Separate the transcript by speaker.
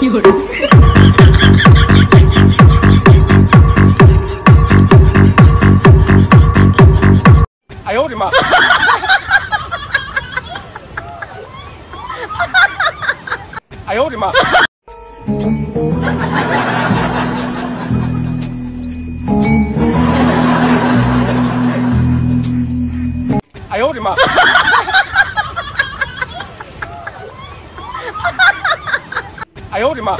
Speaker 1: 有人，
Speaker 2: 哎呦我的妈！哎呦我的妈！哎呦我的妈！哎呦我的妈！